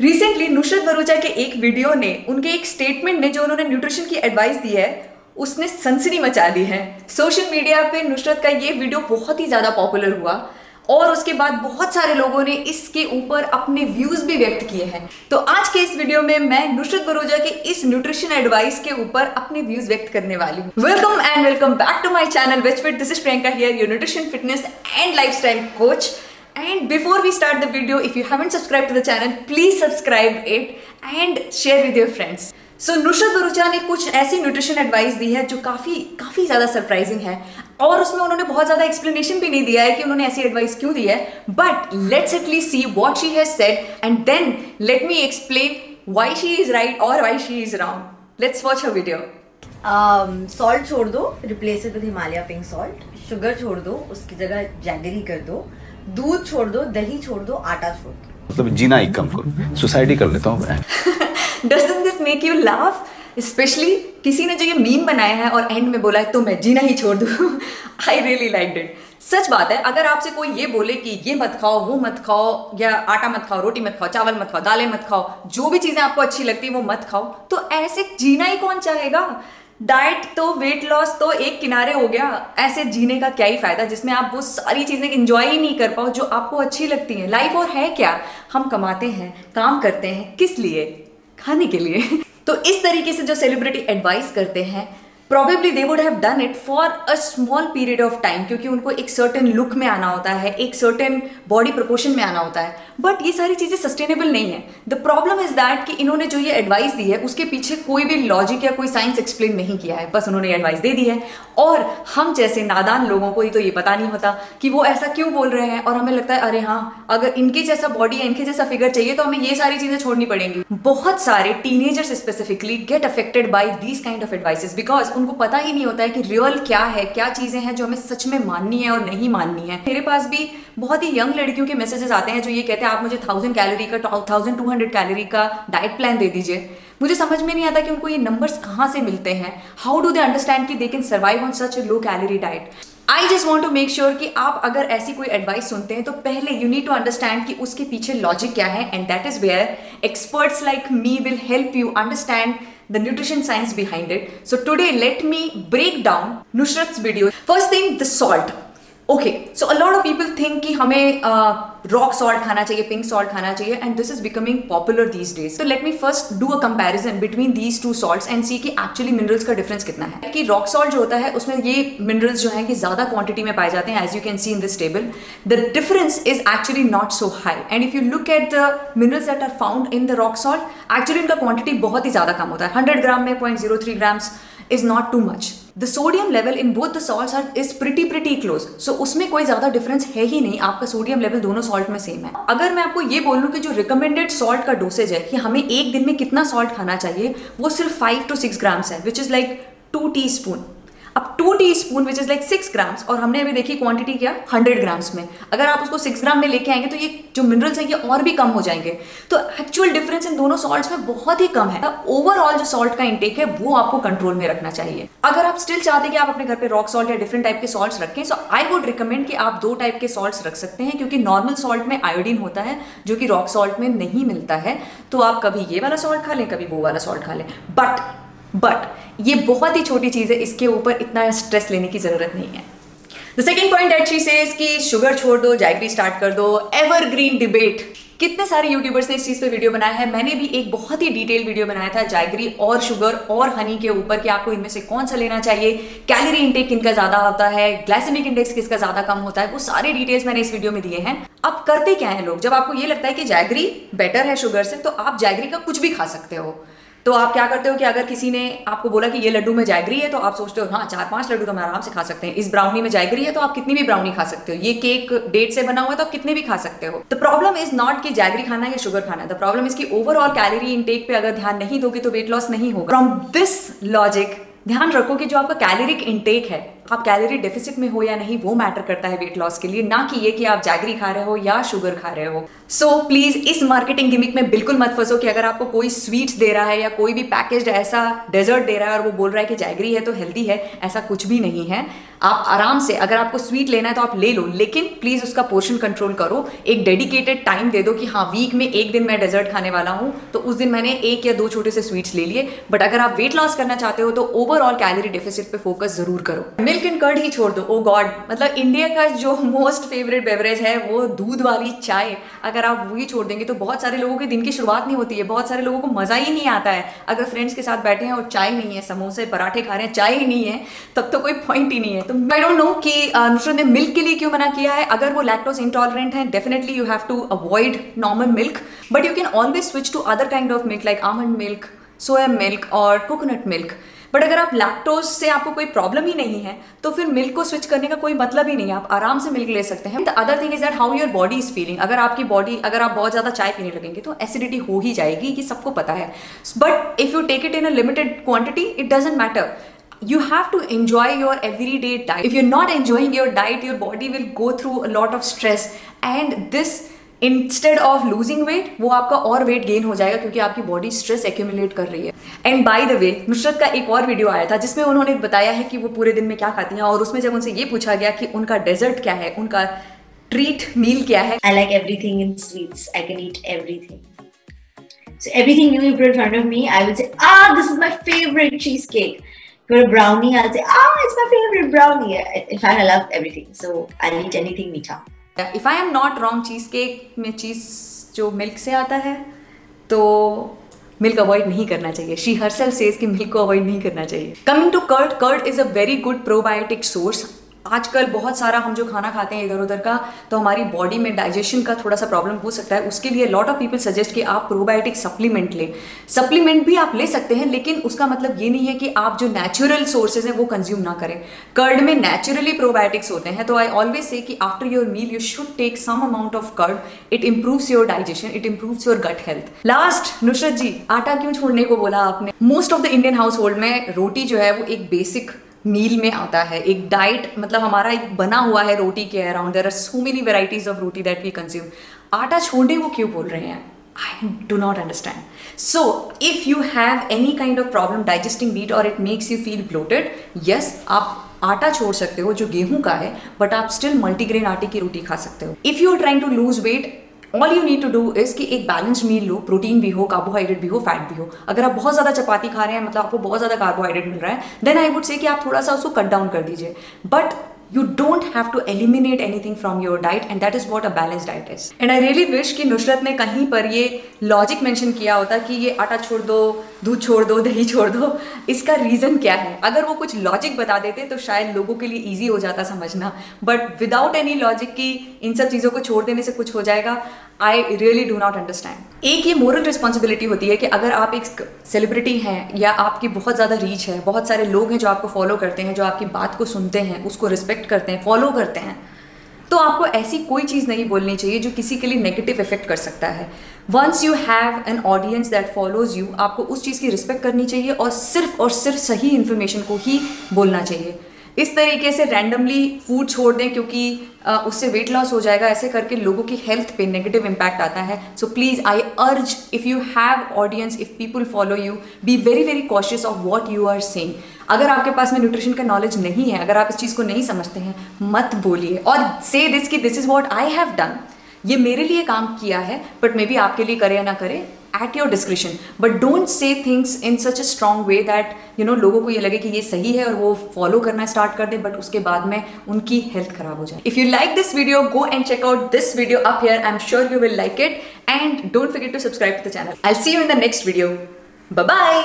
Recently Nusrat Bharucha के एक video ने, उनके एक स्टेटमेंट ने जो उन्होंने न्यूट्रिशन की एडवाइस दी है, उसने सनसनी मचा दी है। सोशल मीडिया पे नुसरत का ये वीडियो बहुत ही ज़्यादा पॉपुलर हुआ और उसके बाद बहुत सारे लोगों ने इसके ऊपर अपने व्यूज़ भी व्यक्त किए हैं। तो आज के इस वीडियो में मैं नुसरत बरोजा के इस न्यूट्रिशन एडवाइस के ऊपर अपने व्यूज़ व्यक्त करने वाली हूँ। Welcome and welcome back to my channel fit this is Priyanka here your nutrition fitness and lifestyle coach And before we start the video, if you haven't subscribed to the channel, please subscribe it and share with your friends. So so, Nusrat Bharucha ने कुछ ऐसी nutrition advice दी है जो काफ़ी काफ़ी ज़्यादा surprising है। और उसमें उन्होंने बहुत ज़्यादा एक्सप्लेनेशन भी नहीं दिया है कि उन्होंने ऐसी एडवाइस क्यों दी है। But let's at least see what she has said and then let me explain why she is right और why she is wrong let's watch a video salt छोड़ दो replace with Himalaya pink salt sugar छोड़ दो उसकी जगह jaggery कर दो। दूध छोड़ दो दही छोड़ दो आटा छोड़ दो। मतलब जीना ही कम करो सुसाइडी कर लेता हूँ मैं। Doesn't this make you laugh specially किसी ने जो ये मीम बनाया है और एंड में बोला है तो मैं जीना ही छोड़ दूँ। आई रियली लाइक इट सच बात है अगर आपसे कोई ये बोले कि ये मत खाओ वो मत खाओ या आटा मत खाओ रोटी मत खाओ चावल मत खाओ दालें मत खाओ जो भी चीज़ें आपको अच्छी लगती है वो मत खाओ तो ऐसे जीना ही कौन चाहेगा? डाइट तो वेट लॉस तो एक किनारे हो गया। ऐसे जीने का क्या ही फ़ायदा, जिसमें आप वो सारी चीज़ें इंजॉय ही नहीं कर पाओ, जो आपको अच्छी लगती हैं। लाइफ और है क्या? हम कमाते हैं, काम करते हैं, किस लिए? खाने के लिए। तो इस तरीके से जो सेलिब्रिटी एडवाइस करते हैं probably they would have done it for a small period of time क्योंकि उनको एक सर्टेन लुक में आना होता है, एक सर्टेन बॉडी प्रोपोर्शन में आना होता है। बट ये सारी चीज़ें सस्टेनेबल नहीं है। द प्रॉब्लम इज़ दैट कि इन्होंने जो ये एडवाइस दी है, उसके पीछे कोई भी लॉजिक या कोई साइंस एक्सप्लेन नहीं किया है। बस उन्होंने एडवाइस दे दी है। और हम जैसे नादान लोगों को ही तो ये पता नहीं होता कि वो ऐसा क्यों बोल रहे हैं, और हमें लगता है, अरे हाँ अगर इनके जैसा बॉडी या इनके जैसा फिगर चाहिए तो हमें ये सारी चीज़ें छोड़नी पड़ेंगी। बहुत सारे teenagers specifically get affected by these kind of advices because उनको पता ही नहीं होता है कि रियल क्या है, क्या चीज़ें हैं जो हमें सच में माननी है और नहीं माननी है। मेरे पास भी बहुत ही यंग लड़कियों के मैसेजेस आते हैं जो ये कहते हैं, आप मुझे थाउज़ेंड कैलोरी का थाउज़ेंड टू हंड्रेड कैलोरी का डाइट प्लान दे दीजिए। मुझे समझ में नहीं आता कि उनको ये नंबर्स कहाँ से मिलते हैं। हाउ डू दे अंडरस्टैंड कि they can survive on such a low calorie diet I just want to make sure कि आप अगर ऐसी कोई एडवाइस सुनते हैं तो पहले यू नीड टू अंडरस्टैंड कि उसके पीछे लॉजिक क्या है and that is where experts like me will help you understand the nutrition science behind it so today let me break down Nusrat's video first thing the salt. Okay so a lot of people think कि हमें rock uh, salt खाना चाहिए pink salt खाना चाहिए and this is becoming popular these days तो let me first do a comparison between these two salts and see कि actually minerals का difference कितना है. कि रॉक सॉल्ट जो होता है उसमें ये मिनरल्स जो है कि ज़्यादा क्वांटिटी में पाए जाते हैं as you can see in this table the difference is actually not so high and if you look at the minerals that are found in the rock salt actually उनका quantity बहुत ही ज़्यादा कम होता है. हंड्रेड ग्राम में point zero three grams is not too much the sodium level in both the salt are is pretty pretty close so उसमें कोई ज़्यादा डिफरेंस है ही नहीं। आपका सोडियम लेवल दोनों सॉल्ट में सेम है। अगर मैं आपको ये बोलूँ कि जो रिकमेंडेड सॉल्ट का डोसेज है कि हमें एक दिन में कितना सॉल्ट खाना चाहिए, वो सिर्फ़ फाइव टू सिक्स ग्राम्स है which is like two teaspoon अब two teaspoon which is like six grams और हमने अभी देखी क्वांटिटी क्या? हंड्रेड ग्राम्स में। अगर आप उसको सिक्स ग्राम में लेके आएँगे तो ये जो मिनरल्स हैं, ये और भी कम हो जाएँगे। तो एक्चुअल डिफरेंस इन दोनों सॉल्ट्स में बहुत ही कम है। ओवरऑल जो सॉल्ट का इंटेक है, वो आपको कंट्रोल में रखना चाहिए। अगर आप स्टिल चाहते हैं कि आप अपने घर पे रॉक सॉल्ट या डिफरेंट टाइप के सॉल्ट रखें सो आई वुड रिकमेंड कि आप दो टाइप के सॉल्ट रख सकते हैं, क्योंकि नॉर्मल सॉल्ट में आयोडीन होता है, जो कि रॉक सॉल्ट में नहीं मिलता है। तो आप कभी ये वाला सॉल्ट खा लें, कभी वो वाला सॉल्ट खा लें। बट बट ये बहुत ही छोटी चीज़ है, इसके ऊपर इतना स्ट्रेस लेने की ज़रूरत नहीं है। The second point at she says कि शुगर छोड़ दो जायग्री स्टार्ट कर दो एवरग्रीन डिबेट कितने सारे यूट्यूबर्स ने इस चीज़ पे वीडियो बनाया है? मैंने भी एक बहुत ही डिटेल वीडियो बनाया था जायग्री और शुगर और हनी के ऊपर कि आपको इनमें से कौन सा लेना चाहिए? कैलोरी इंटेक किनका ज़्यादा होता है? ग्लाइसेमिक इंडेक्स किसका ज़्यादा कम होता है? वो सारे डिटेल्स मैंने इस वीडियो में दिए हैं। अब करते क्या है लोग? जब आपको ये लगता है कि जायग्री बेटर है शुगर से तो आप जायग्री का कुछ भी खा सकते हो। तो आप क्या करते हो कि अगर किसी ने आपको बोला कि ये लड्डू में जायगरी है तो आप सोचते हो हाँ चार पाँच लड्डू तो हम आराम से खा सकते हैं। इस ब्राउनी में जायगरी है तो आप कितनी भी ब्राउनी खा सकते हो। ये केक डेट से बना हुआ है तो आप कितने भी खा सकते हो। द प्रॉब्लम इज़ नॉट कि जायगरी खाना है या शुगर खाना है। द प्रॉब्लम इसकी ओवरऑल कैलोरी इनटेक पे अगर ध्यान नहीं दोगे तो वेट लॉस नहीं होगा। फ्रॉम दिस लॉजिक ध्यान रखो कि जो आपका कैलोरिक इंटेक है आप कैलोरी डेफिसिट में हो या नहीं वो मैटर करता है वेट लॉस के लिए ना कि ये कि आप जैगरी खा रहे हो या शुगर खा रहे हो। सो so, प्लीज़ इस मार्केटिंग गिमिक में बिल्कुल मत फंसो कि अगर आपको कोई स्वीट्स दे रहा है या कोई भी पैकेज ऐसा डेजर्ट दे रहा है और वो बोल रहा है कि जैगरी है तो हेल्दी है ऐसा कुछ भी नहीं है। आप आराम से अगर आपको स्वीट लेना है तो आप ले लो लेकिन प्लीज़ उसका पोर्शन कंट्रोल करो। एक डेडिकेटेड टाइम दे दो कि हाँ वीक में एक दिन मैं डेजर्ट खाने वाला हूँ तो उस दिन मैंने एक या दो छोटे से स्वीट्स ले लिए। बट अगर आप वेट लॉस करना चाहते हो तो ओवरऑल कैलोरी डेफिसिट पे फोकस ज़रूर करो। मिल्क एंड कर्ड ही छोड़ दो। ओ oh गॉड मतलब इंडिया का जो मोस्ट फेवरेट बेवरेज है, वो दूध वाली चाय, अगर आप वही छोड़ देंगे तो बहुत सारे लोगों के दिन की शुरुआत नहीं होती है, बहुत सारे लोगों को मज़ा ही नहीं आता है। अगर फ्रेंड्स के साथ बैठे हैं और चाय नहीं है, समोसे, पराठे खा रहे हैं, चाय ही नहीं है, तब तो कोई पॉइंट ही नहीं है। तो आई डोंट नो कि नुसरत ने मिल्क के लिए क्यों मना किया है। अगर वो लैक्टोज इंटॉलरेंट है definitely you have to avoid normal milk but you can always switch to other kind of milk like almond milk soya milk और कोकोनट मिल्क बट अगर आप लैक्टोज से आपको कोई प्रॉब्लम ही नहीं है तो फिर मिल्क को स्विच करने का कोई मतलब ही नहीं है। आप आराम से मिल्क ले सकते हैं। The other thing is that how your body is feeling अगर आपकी बॉडी अगर आप बहुत ज़्यादा चाय पीने लगेंगे तो एसिडिटी हो ही जाएगी, ये सबको पता है। But if you take it in a limited quantity it doesn't matter you have to enjoy your everyday diet if you're not enjoying your diet, your body will go through a lot of stress and this instead of losing weight वो आपका और weight gain हो जाएगा क्योंकि आपकी body stress accumulate कर रही है and by the way Nusrat का एक और वीडियो आया था जिसमें उन्होंने बताया है कि वो पूरे दिन में क्या खाती हैं और उसमें जब उनसे ये पूछा गया कि उनका डेजर्ट क्या है उनका ट्रीट मील क्या है I like everything in sweets I can eat everything So everything you put in front of me, I will say, ah, this is my favorite cheesecake. For a brownie, I'll say, ah, it's my favorite brownie. In fact, I love everything. So I'll eat anything. If I am not wrong cheese cake में cheese जो milk से आता है तो milk avoid नहीं करना चाहिए। She herself says कि मिल्क को अवॉइड नहीं करना चाहिए। Coming to curd curd is a very good probiotic source आजकल बहुत सारा हम जो खाना खाते हैं इधर उधर का तो हमारी बॉडी में डाइजेशन का थोड़ा सा प्रॉब्लम हो सकता है। उसके लिए लॉट ऑफ़ पीपल सजेस्ट कि आप प्रोबायोटिक सप्लीमेंट लें। सप्लीमेंट भी आप ले सकते हैं, लेकिन उसका मतलब ये नहीं है कि आप जो नेचुरल सोर्सेज हैं वो कंज्यूम ना करें। कर्ड में नेचुरली प्रोबायोटिक्स होते हैं तो आई ऑलवेज से कि after your meal you should take some amount of curd it improves your digestion it improves your gut health last Nusrat ji आटा क्यों छोड़ने को बोला आपने? Most of the Indian household में रोटी जो है वो एक बेसिक मील में आता है, एक डाइट मतलब हमारा एक बना हुआ है रोटी के around there are so many varieties of roti that we consume आटा छोड़ने वो क्यों बोल रहे हैं? I do not understand so if you have any kind of problem digesting wheat और it makes you feel bloated yes आप आटा छोड़ सकते हो जो गेहूँ का है बट आप स्टिल मल्टीग्रेन आटे की रोटी खा सकते हो. If you are trying to lose weight all you need to do is कि एक बैलेंस मील लो प्रोटीन भी हो कार्बोहाइड्रेट भी हो फैट भी हो। अगर आप बहुत ज़्यादा चपाती खा रहे हैं मतलब आपको बहुत ज़्यादा कार्बोहाइड्रेट मिल रहा है देन आई वुड से कि आप थोड़ा सा उसको कट डाउन कर दीजिए। But you don't have to eliminate anything from your diet and that is what a balance diet is and I really wish कि नुसरत ने कहीं पर ये लॉजिक मेंशन किया होता कि ये आटा छोड़ दो दूध छोड़ दो, दही छोड़ दो, इसका रीज़न क्या है? अगर वो कुछ लॉजिक बता देते तो शायद लोगों के लिए ईजी हो जाता समझना। बट विदाउट एनी लॉजिक की इन सब चीज़ों को छोड़ देने से कुछ हो जाएगा I really do not understand एक ये मोरल रिस्पॉन्सिबिलिटी होती है कि अगर आप एक सेलिब्रिटी हैं या आपकी बहुत ज़्यादा रीच है, बहुत सारे लोग हैं जो आपको फॉलो करते हैं, जो आपकी बात को सुनते हैं, उसको रिस्पेक्ट करते हैं फॉलो करते हैं तो आपको ऐसी कोई चीज़ नहीं बोलनी चाहिए जो किसी के लिए नेगेटिव इफ़ेक्ट कर सकता है। Once you have an audience that follows you आपको उस चीज़ की रिस्पेक्ट करनी चाहिए और सिर्फ़ और सिर्फ़ सही इन्फॉर्मेशन को ही बोलना चाहिए। इस तरीके से रैंडमली फ़ूड छोड़ दें क्योंकि उससे वेट लॉस हो जाएगा, ऐसे करके लोगों की हेल्थ पे नेगेटिव इम्पैक्ट आता है। So please I urge if you have audience if people follow you be very very cautious of what you are saying अगर आपके पास में न्यूट्रिशन का नॉलेज नहीं है, अगर आप इस चीज़ को नहीं समझते हैं, मत बोलिए। और से दिस की this is what I have done ये मेरे लिए काम किया है बट मे बी आपके लिए करे या ना करे at your description but don't say things in such a strong way that you know लोगों को ये लगे कि ये सही है और वो फॉलो करना स्टार्ट कर दें बट उसके बाद में उनकी हेल्थ खराब हो जाए। If you like this video go and check out this video up here I am sure you will like it and don't forget to subscribe to the channel I see you in the next video bye